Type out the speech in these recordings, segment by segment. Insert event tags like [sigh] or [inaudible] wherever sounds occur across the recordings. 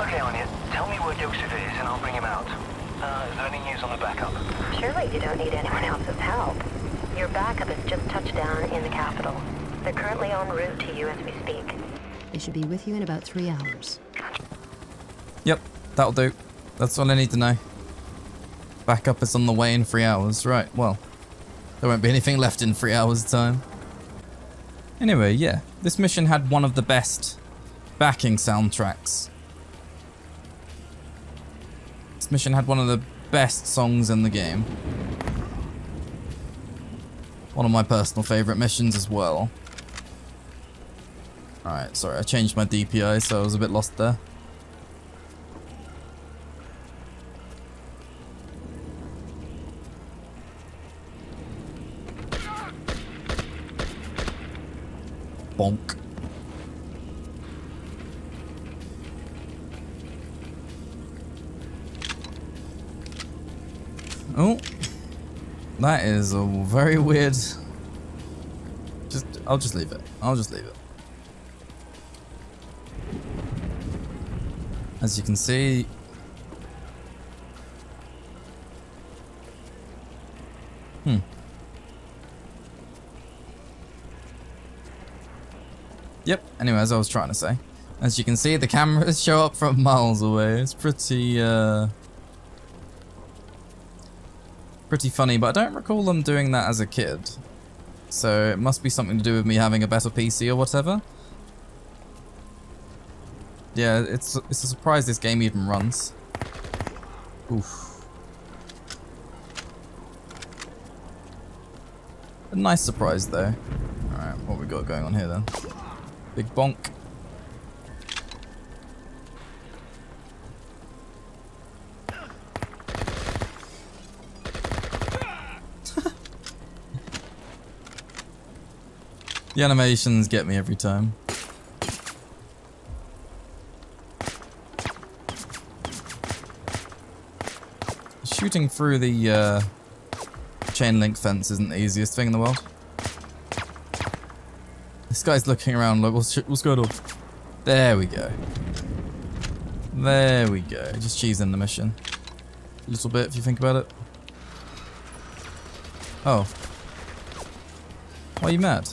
Okay, Anya, tell me where Joseph is and I'll bring him out. Uh, is there any news on the backup? Surely you don't need anyone else's help. Your backup has just touched down in the capital. They're currently en route to you as we speak. They should be with you in about three hours. Yep, that'll do. That's all I need to know. Backup is on the way in three hours. Right, well, there won't be anything left in three hours' time. Anyway, yeah, this mission had one of the best backing soundtracks. Mission had one of the best songs in the game. One of my personal favourite missions as well. Alright, sorry, I changed my DPI, so I was a bit lost there. Bonk. Oh, that is a very weird. Just, I'll just leave it. I'll just leave it. As you can see, hmm. Yep, anyway, as I was trying to say. As you can see, the cameras [laughs] show up from miles away. It's pretty, uh... Pretty funny, but I don't recall them doing that as a kid. So it must be something to do with me having a better PC or whatever. Yeah, it's, it's a surprise this game even runs. Oof. A nice surprise though. Alright, what we got going on here then? Big bonk. The animations get me every time. Shooting through the uh, chain link fence isn't the easiest thing in the world. This guy's looking around like, what's, what's going on? There we go. There we go. Just cheesing the mission. A little bit if you think about it. Oh. Why are you mad?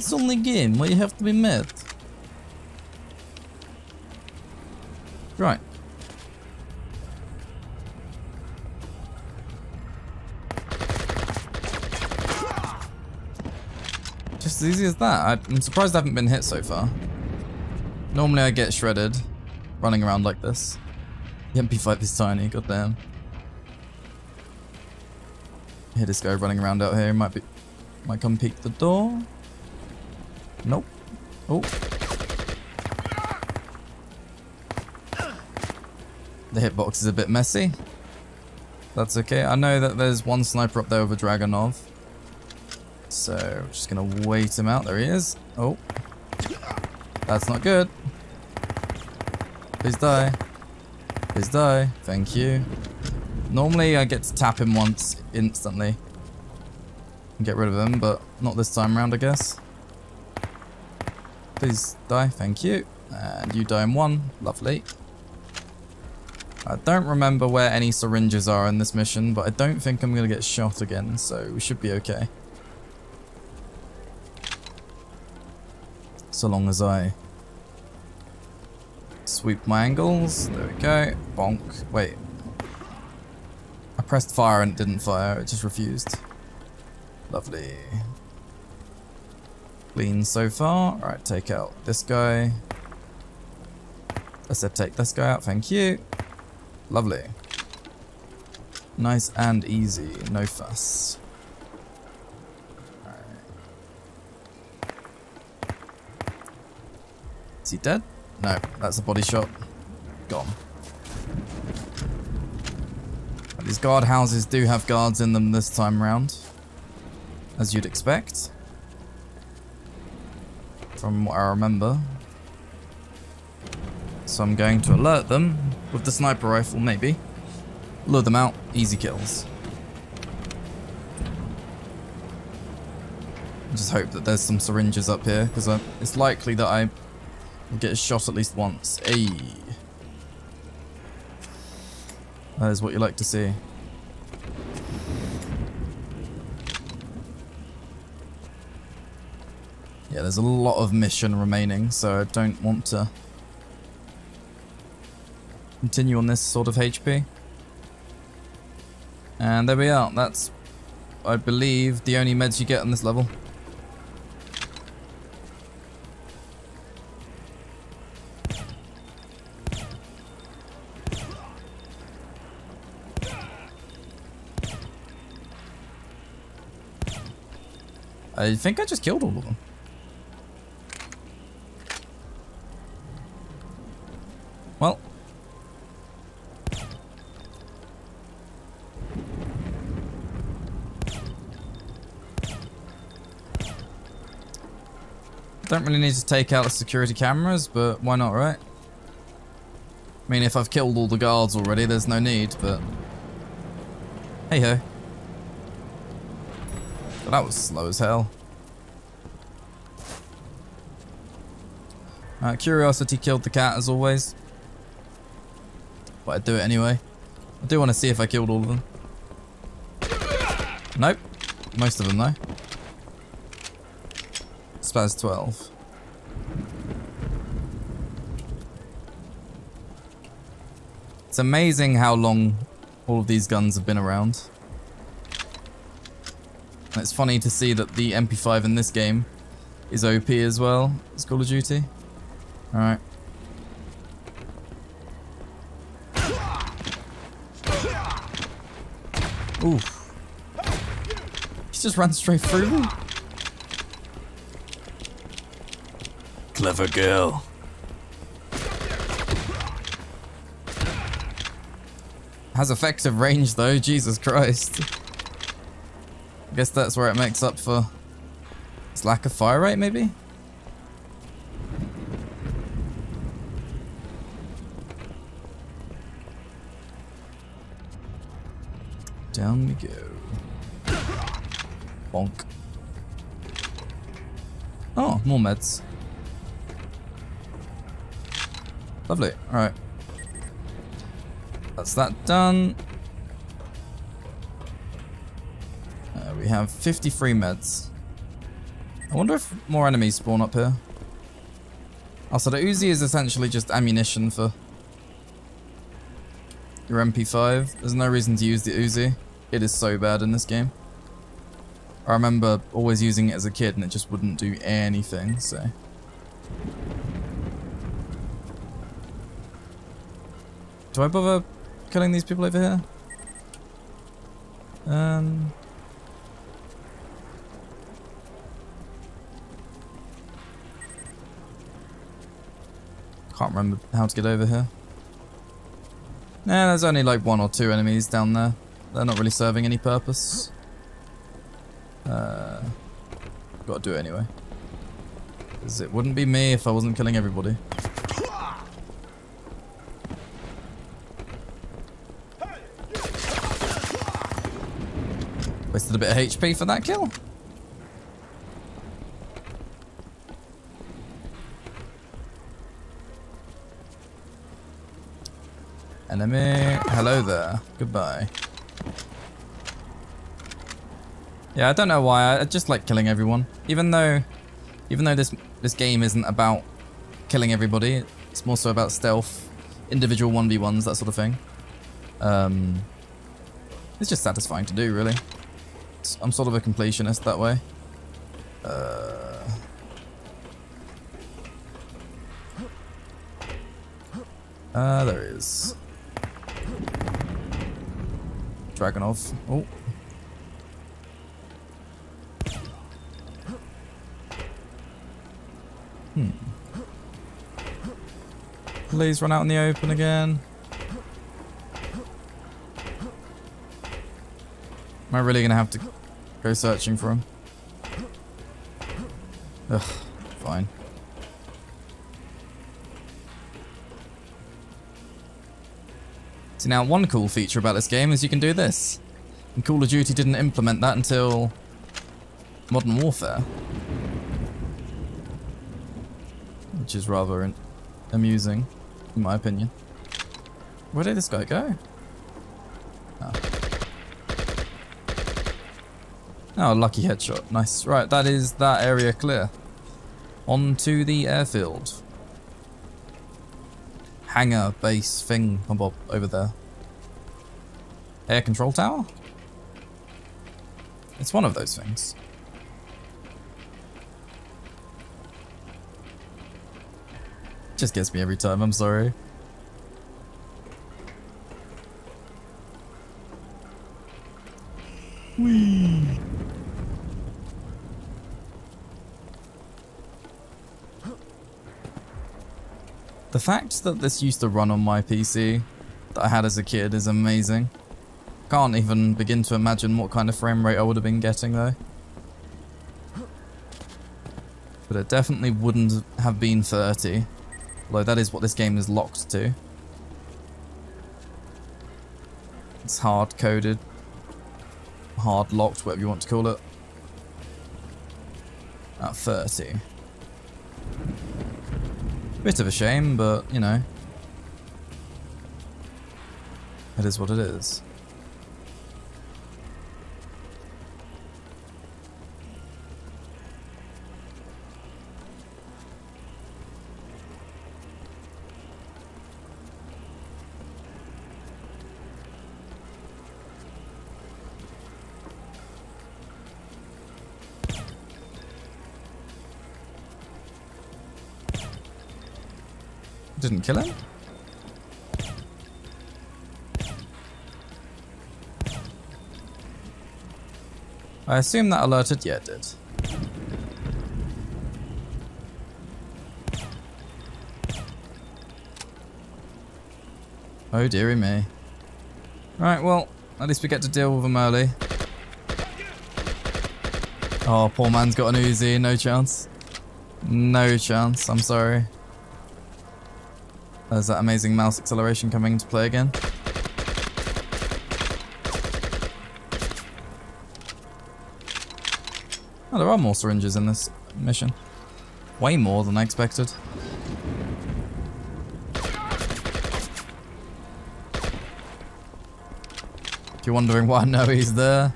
It's only game. Why you have to be mad? Right. Just as easy as that. I'm surprised I haven't been hit so far. Normally I get shredded running around like this. The MP5 is tiny, goddamn. Hear this guy running around out here. Might be, might come peek the door. Nope. Oh. The hitbox is a bit messy. That's okay. I know that there's one sniper up there with a Dragunov. So, just gonna wait him out. There he is. Oh. That's not good. Please die. Please die. Thank you. Normally I get to tap him once instantly. And get rid of him, but not this time around, I guess. Please die. Thank you. And you die in one. Lovely. I don't remember where any syringes are in this mission, but I don't think I'm going to get shot again, so we should be okay. So long as I sweep my angles. There we go. Bonk. Wait. I pressed fire and it didn't fire, it just refused. Lovely. Clean so far. Alright, take out this guy. I said take this guy out, thank you. Lovely. Nice and easy, no fuss. Is he dead? No, that's a body shot. Gone. These guard houses do have guards in them this time round. As you'd expect. From what I remember. So I'm going to alert them with the sniper rifle, maybe. Lure them out, easy kills. Just hope that there's some syringes up here, because it's likely that I Get a shot at least once. Hey. That is what you like to see. Yeah, there's a lot of mission remaining, so I don't want to continue on this sort of HP. And there we are. That's, I believe, the only meds you get on this level. I think I just killed all of them. Well. Don't really need to take out the security cameras, but why not, right? I mean, if I've killed all the guards already, there's no need, but... Hey ho. But that was slow as hell. Uh, curiosity killed the cat as always. But I'd do it anyway. I do want to see if I killed all of them. Nope. Most of them though. SPAS-12. It's amazing how long all of these guns have been around. And it's funny to see that the MP5 in this game is OP as well as Call of Duty. Alright. Oof. He just ran straight through me. Clever girl. Has effective range though, Jesus Christ. I guess that's where it makes up for its lack of fire rate maybe? Down we go. Bonk. Oh, more meds. Lovely. Alright. That's that done. Uh, we have 53 meds. I wonder if more enemies spawn up here. Also, the Uzi is essentially just ammunition for your MP5. There's no reason to use the Uzi. It is so bad in this game. I remember always using it as a kid and it just wouldn't do anything, so... Do I bother killing these people over here? Um... Can't remember how to get over here. Nah, there's only like one or two enemies down there. They're not really serving any purpose. Uh, gotta do it anyway. Because it wouldn't be me if I wasn't killing everybody. Wasted a bit of HP for that kill. Enemy. Hello there. Goodbye. Yeah, I don't know why. I just like killing everyone. Even though even though this this game isn't about killing everybody, it's more so about stealth, individual 1v1s, that sort of thing. Um, it's just satisfying to do, really. I'm sort of a completionist that way. Uh, uh, there is. Dragunov. Oh. Hmm. Please run out in the open again. Am I really gonna have to go searching for him? Ugh, fine. So now one cool feature about this game is you can do this. And Call of Duty didn't implement that until Modern Warfare. which is rather amusing, in my opinion. Where did this guy go? Oh, lucky headshot. Nice. Right, that is that area clear. On to the airfield. Hangar base thing bob over there. Air control tower? It's one of those things. Just gets me every time, I'm sorry. The fact that this used to run on my PC that I had as a kid is amazing. Can't even begin to imagine what kind of frame rate I would have been getting though. But it definitely wouldn't have been 30. Although that is what this game is locked to. It's hard coded. Hard locked, whatever you want to call it. At 30. Bit of a shame, but you know. It is what it is. Didn't kill him? I assume that alerted? Yeah, it did. Oh dearie me. Right, well, at least we get to deal with them early. Oh, poor man's got an Uzi, no chance. No chance, I'm sorry. There's that amazing mouse acceleration coming into play again. Oh, there are more syringes in this mission. Way more than I expected. If you're wondering why I know he's there,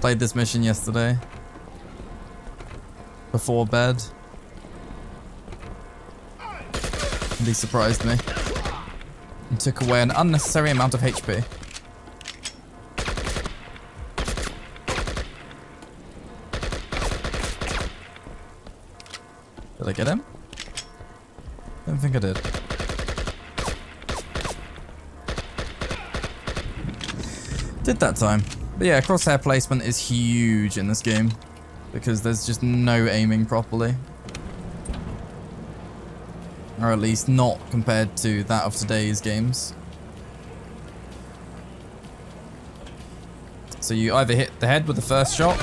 played this mission yesterday. Before bed. He surprised me. And took away an unnecessary amount of HP. Did I get him? Don't think I did. Did that time. But yeah, crosshair placement is huge in this game. Because there's just no aiming properly. Or at least not compared to that of today's games. So you either hit the head with the first shot,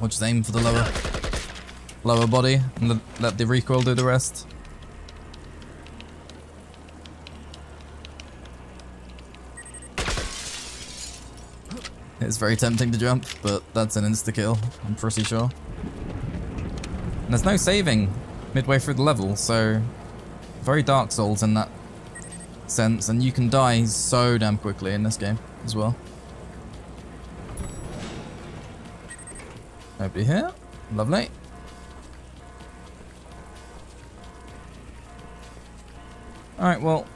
or just aim for the lower, lower body and let the recoil do the rest. It's very tempting to jump, but that's an insta-kill, I'm pretty sure. And there's no saving midway through the level, so very Dark Souls in that sense, and you can die so damn quickly in this game as well. Nobody here. Lovely. Alright, well,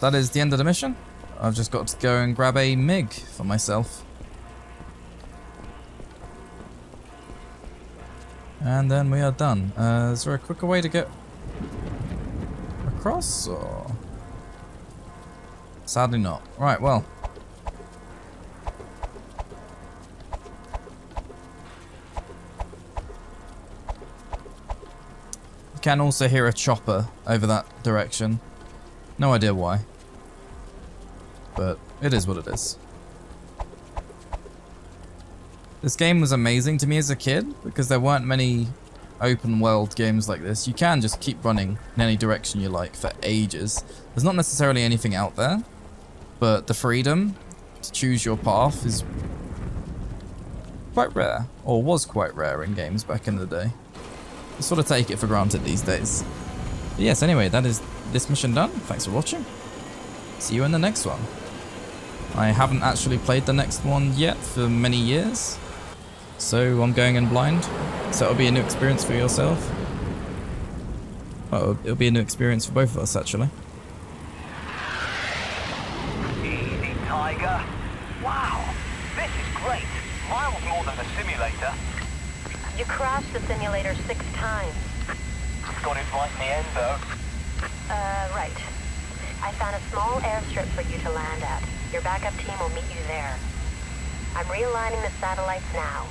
that is the end of the mission. I've just got to go and grab a MiG for myself. And then we are done. Uh, is there a quicker way to get across? Or... Sadly not. Right, well. You can also hear a chopper over that direction. No idea why. But it is what it is. This game was amazing to me as a kid because there weren't many open world games like this. You can just keep running in any direction you like for ages. There's not necessarily anything out there, but the freedom to choose your path is quite rare, or was quite rare in games back in the day. I sort of take it for granted these days. But yes, anyway, that is this mission done. Thanks for watching. See you in the next one. I haven't actually played the next one yet for many years. So I'm going in blind. So it'll be a new experience for yourself. Well, it'll be a new experience for both of us, actually. Easy, Tiger. Wow, this is great. Miles more than the simulator. You crashed the simulator six times. Got it right in the end, though. Uh, right. I found a small airstrip for you to land at. Your backup team will meet you there. I'm realigning the satellites now.